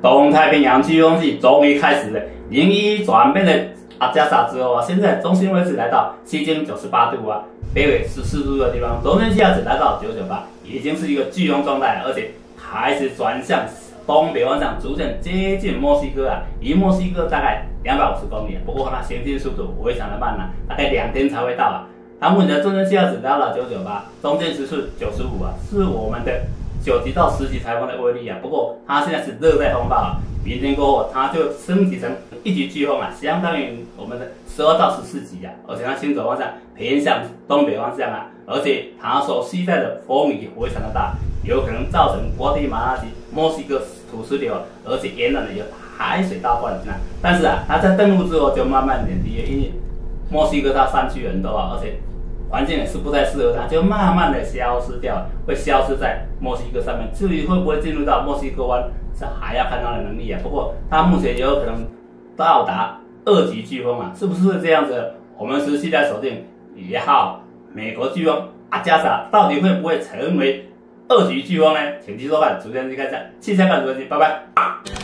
东太平洋飓风季终于开始了，零一转变了阿加莎之后啊，现在中心位置来到西经九十八度啊，北纬十四度的地方，中心气压只来到九九八，已经是一个飓风状态了，而且开始转向东北方向，逐渐接近墨西哥啊，离墨西哥大概两百五十公里，不过它行进速度非常的慢啊，大概两天才会到啊。它目前的中心气压只达到九九八，中间时速九十五啊，是我们的。九级到十级台风的威力啊，不过它现在是热带风暴啊，明天过后它就升级成一级飓风啊，相当于我们的十二到十四级啊，而且它行走方向偏向东北方向啊，而且它所携带的风雨非常的大，有可能造成瓜地马拉及墨西哥土石流，而且沿岸的有海水倒灌进来。但是啊，它在登陆之后就慢慢减低，因为墨西哥它山区很多啊，而且。环境也是不太适合它，就慢慢的消失掉，会消失在墨西哥上面。至于会不会进入到墨西哥湾，是还要看它的能力啊。不过它目前也有可能到达二级飓风啊，是不是这样子？我们持续在锁定一号美国飓风阿加莎，到底会不会成为二级飓风呢？请继续收看，主持人去看一下气象看主持人，拜拜。